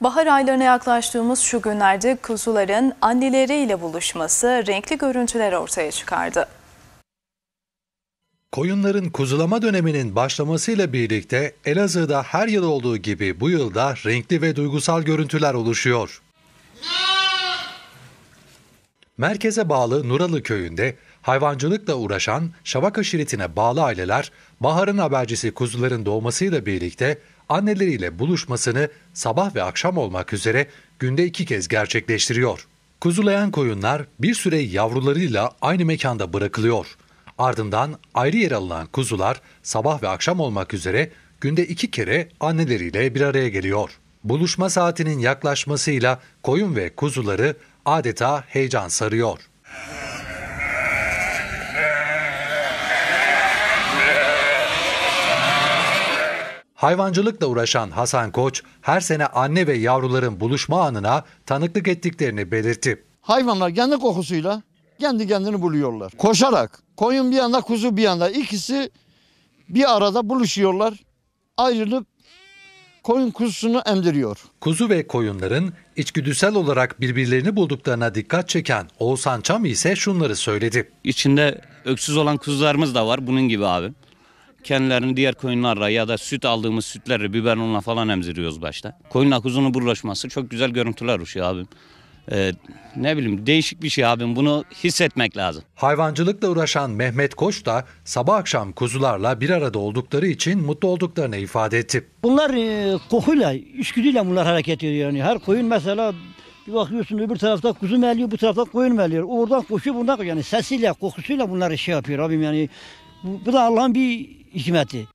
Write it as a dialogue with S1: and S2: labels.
S1: Bahar aylarına yaklaştığımız şu günlerde kuzuların anneleriyle buluşması renkli görüntüler ortaya çıkardı.
S2: Koyunların kuzulama döneminin başlamasıyla birlikte Elazığ'da her yıl olduğu gibi bu yılda renkli ve duygusal görüntüler oluşuyor. Merkeze bağlı Nuralı köyünde hayvancılıkla uğraşan Şavak aşiretine bağlı aileler baharın habercisi kuzuların doğmasıyla birlikte anneleriyle buluşmasını sabah ve akşam olmak üzere günde iki kez gerçekleştiriyor. Kuzulayan koyunlar bir süre yavrularıyla aynı mekanda bırakılıyor. Ardından ayrı yer alınan kuzular sabah ve akşam olmak üzere günde iki kere anneleriyle bir araya geliyor. Buluşma saatinin yaklaşmasıyla koyun ve kuzuları adeta heyecan sarıyor. Hayvancılıkla uğraşan Hasan Koç her sene anne ve yavruların buluşma anına tanıklık ettiklerini belirtti.
S3: Hayvanlar kendi kokusuyla kendi kendini buluyorlar. Koşarak koyun bir yanda kuzu bir yanda ikisi bir arada buluşuyorlar. Ayrılıp koyun kuzusunu emdiriyor.
S2: Kuzu ve koyunların içgüdüsel olarak birbirlerini bulduklarına dikkat çeken Oğuzhan Çam ise şunları söyledi.
S4: İçinde öksüz olan kuzularımız da var bunun gibi abi. Kendilerini diğer koyunlarla ya da süt aldığımız sütlerle biberonla falan emziriyoruz başta. Koyunla kuzunun burlaşması çok güzel görüntüler uşuyor abim. Ee, ne bileyim değişik bir şey abim bunu hissetmek lazım.
S2: Hayvancılıkla uğraşan Mehmet Koç da sabah akşam kuzularla bir arada oldukları için mutlu olduklarını ifade etti.
S5: Bunlar e, kokuyla, içgüdüyle bunlar hareket ediyor yani. Her koyun mesela bir bakıyorsun öbür tarafta kuzu meliyor, bu tarafta koyun meliyor. Oradan koşuyor, bundan koşuyor. Yani sesiyle, kokusuyla bunlar şey yapıyor abim yani. Bu, bu da Allah'ın bir hikmeti.